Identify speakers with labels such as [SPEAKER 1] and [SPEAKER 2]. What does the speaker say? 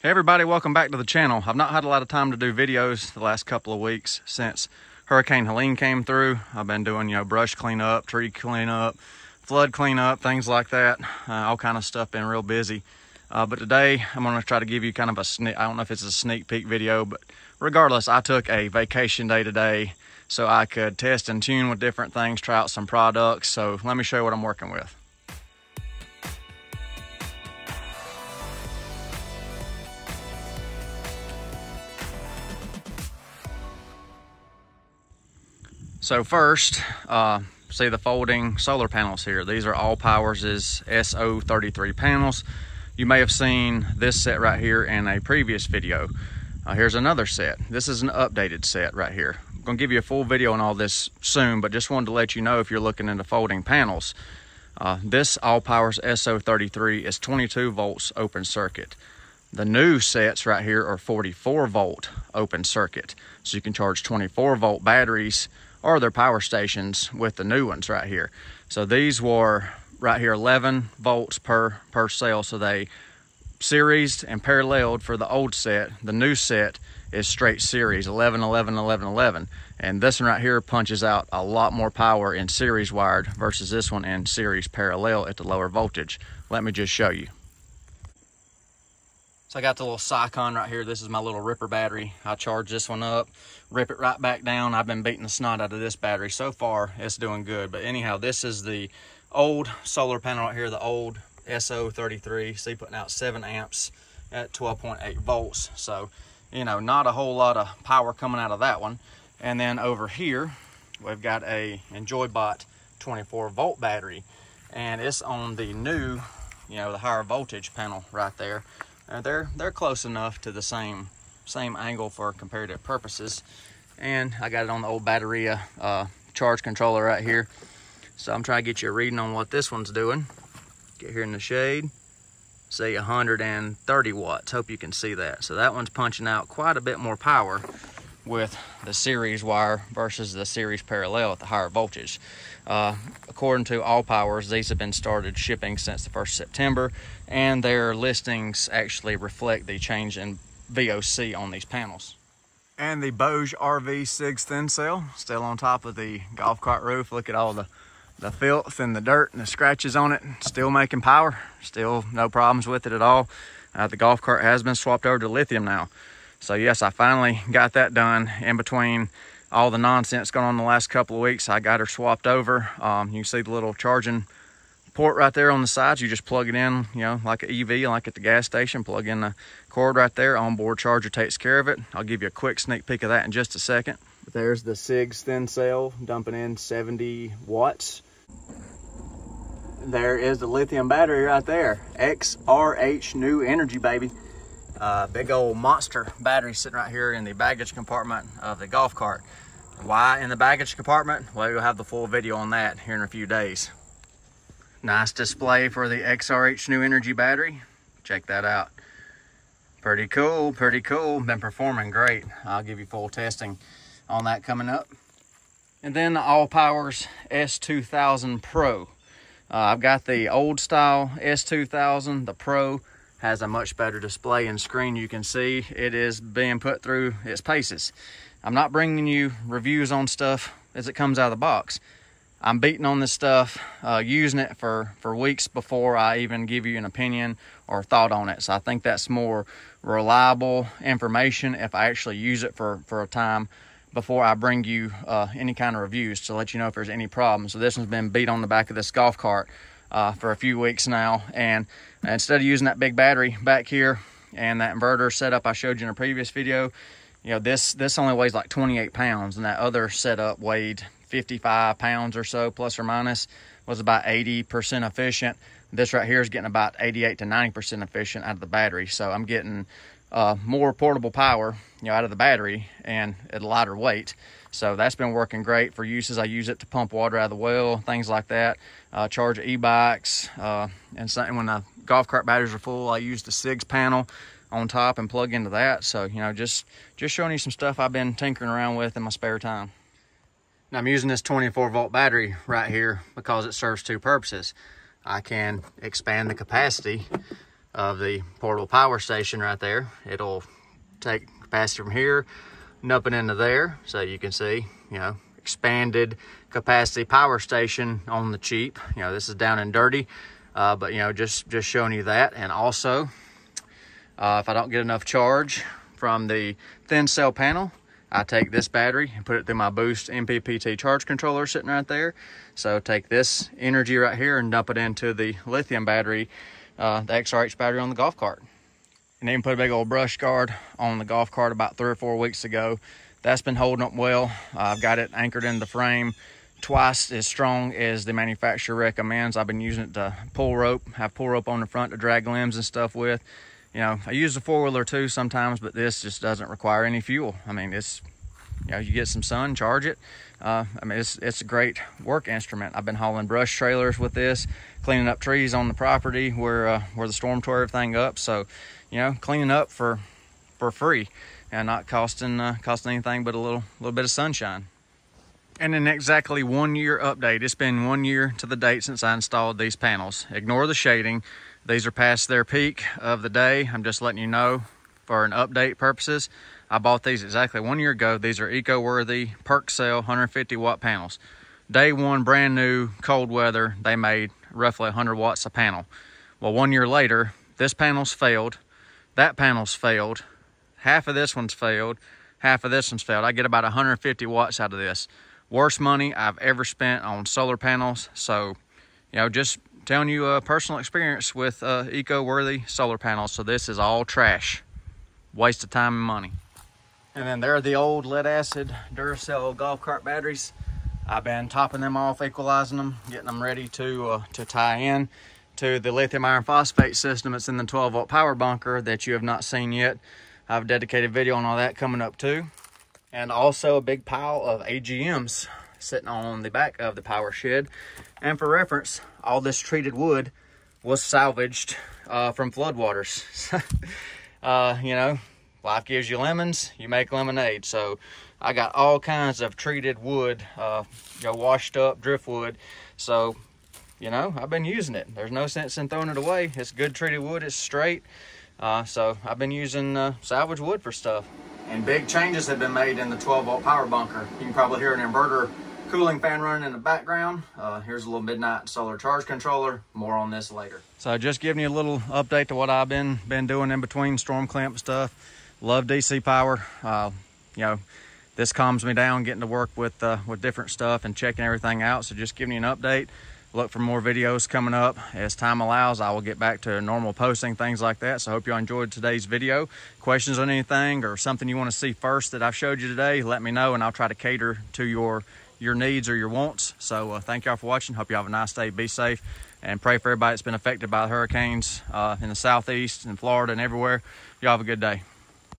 [SPEAKER 1] Hey everybody, welcome back to the channel. I've not had a lot of time to do videos the last couple of weeks since Hurricane Helene came through. I've been doing, you know, brush cleanup, tree cleanup, flood cleanup, things like that. Uh, all kind of stuff, been real busy. Uh, but today I'm gonna try to give you kind of a sneak, I don't know if it's a sneak peek video, but regardless, I took a vacation day today so I could test and tune with different things, try out some products. So let me show you what I'm working with. So first, uh, see the folding solar panels here. These are AllPowers SO33 panels. You may have seen this set right here in a previous video. Uh, here's another set. This is an updated set right here. I'm gonna give you a full video on all this soon, but just wanted to let you know if you're looking into folding panels. Uh, this Allpowers SO33 is 22 volts open circuit. The new sets right here are 44 volt open circuit. So you can charge 24 volt batteries or their power stations with the new ones right here. So these were right here 11 volts per per cell. So they series and paralleled for the old set. The new set is straight series 11 11 11 11 and this one right here punches out a lot more power in series wired versus this one in series parallel at the lower voltage let me just show you so I got the little Siekon right here. This is my little ripper battery. I charge this one up, rip it right back down. I've been beating the snot out of this battery. So far, it's doing good. But anyhow, this is the old solar panel right here, the old SO33. See, putting out 7 amps at 12.8 volts. So, you know, not a whole lot of power coming out of that one. And then over here, we've got a EnjoyBot 24 volt battery. And it's on the new, you know, the higher voltage panel right there. Uh, they're they're close enough to the same same angle for comparative purposes. And I got it on the old Batteria uh, charge controller right here. So I'm trying to get you a reading on what this one's doing. Get here in the shade. Say 130 watts. Hope you can see that. So that one's punching out quite a bit more power with the series wire versus the series parallel at the higher voltage. Uh, according to AllPowers, these have been started shipping since the 1st September, and their listings actually reflect the change in VOC on these panels. And the Boge RV CIGS thin cell, still on top of the golf cart roof. Look at all the, the filth and the dirt and the scratches on it. Still making power, still no problems with it at all. Uh, the golf cart has been swapped over to lithium now. So yes, I finally got that done in between all the nonsense going on the last couple of weeks. I got her swapped over. Um, you can see the little charging port right there on the sides. You just plug it in, you know, like an EV, like at the gas station, plug in the cord right there. Onboard charger takes care of it. I'll give you a quick sneak peek of that in just a second. There's the CIGS thin cell dumping in 70 watts. There is the lithium battery right there. XRH new energy, baby uh, big old monster battery sitting right here in the baggage compartment of the golf cart. Why in the baggage compartment? Well, you'll have the full video on that here in a few days. Nice display for the XRH New Energy battery. Check that out. Pretty cool, pretty cool. Been performing great. I'll give you full testing on that coming up. And then the AllPowers S2000 Pro. Uh, I've got the old style S2000, the Pro has a much better display and screen. You can see it is being put through its paces. I'm not bringing you reviews on stuff as it comes out of the box. I'm beating on this stuff, uh, using it for, for weeks before I even give you an opinion or thought on it. So I think that's more reliable information if I actually use it for, for a time before I bring you uh, any kind of reviews to let you know if there's any problems. So this one's been beat on the back of this golf cart uh, for a few weeks now. And instead of using that big battery back here and that inverter setup I showed you in a previous video, you know, this, this only weighs like 28 pounds and that other setup weighed 55 pounds or so, plus or minus, was about 80% efficient. This right here is getting about 88 to 90% efficient out of the battery. So I'm getting uh, more portable power, you know, out of the battery and at a lighter weight. So that's been working great for uses. I use it to pump water out of the well, things like that. Uh, charge e-bikes, uh, and something when the golf cart batteries are full, I use the CIGS panel on top and plug into that. So, you know, just, just showing you some stuff I've been tinkering around with in my spare time. Now I'm using this 24 volt battery right here because it serves two purposes. I can expand the capacity of the portable power station right there. It'll take capacity from here and into there. So you can see, you know, expanded capacity power station on the cheap. You know, this is down and dirty, uh, but you know, just, just showing you that. And also, uh, if I don't get enough charge from the thin cell panel, I take this battery and put it through my Boost MPPT charge controller sitting right there. So take this energy right here and dump it into the lithium battery, uh, the XRH battery on the golf cart. And even put a big old brush guard on the golf cart about three or four weeks ago. That's been holding up well. I've got it anchored in the frame twice as strong as the manufacturer recommends. I've been using it to pull rope, have pull rope on the front to drag limbs and stuff with you know, I use a four-wheeler too sometimes, but this just doesn't require any fuel. I mean, it's, you know, you get some sun, charge it. Uh, I mean, it's, it's a great work instrument. I've been hauling brush trailers with this, cleaning up trees on the property where, uh, where the storm tore everything up. So, you know, cleaning up for, for free and not costing, uh, costing anything but a little, little bit of sunshine. And in exactly one year update, it's been one year to the date since I installed these panels. Ignore the shading. These are past their peak of the day. I'm just letting you know for an update purposes. I bought these exactly one year ago. These are eco-worthy PERC cell 150 watt panels. Day one, brand new, cold weather, they made roughly 100 watts a panel. Well, one year later, this panel's failed, that panel's failed, half of this one's failed, half of this one's failed. I get about 150 watts out of this. Worst money I've ever spent on solar panels. So, you know, just telling you a personal experience with uh, eco-worthy solar panels. So this is all trash, waste of time and money. And then there are the old lead acid Duracell golf cart batteries. I've been topping them off, equalizing them, getting them ready to, uh, to tie in to the lithium iron phosphate system that's in the 12 volt power bunker that you have not seen yet. I have a dedicated video on all that coming up too. And also a big pile of AGMs sitting on the back of the power shed. And for reference, all this treated wood was salvaged uh, from floodwaters. uh, you know, life gives you lemons, you make lemonade. So I got all kinds of treated wood, uh, you know, washed up driftwood. So, you know, I've been using it. There's no sense in throwing it away. It's good treated wood, it's straight. Uh, so I've been using uh, salvage wood for stuff. And big changes have been made in the 12 volt power bunker. You can probably hear an inverter cooling fan running in the background. Uh, here's a little Midnite Solar charge controller. More on this later. So just giving you a little update to what I've been been doing in between storm clamp stuff. Love DC power. Uh, you know, this calms me down getting to work with uh, with different stuff and checking everything out. So just giving you an update. Look for more videos coming up as time allows. I will get back to normal posting, things like that. So I hope you enjoyed today's video. Questions on anything or something you want to see first that I've showed you today, let me know and I'll try to cater to your your needs or your wants. So uh, thank y'all for watching. Hope you have a nice day. Be safe and pray for everybody that's been affected by the hurricanes uh, in the southeast and Florida and everywhere. Y'all have a good day.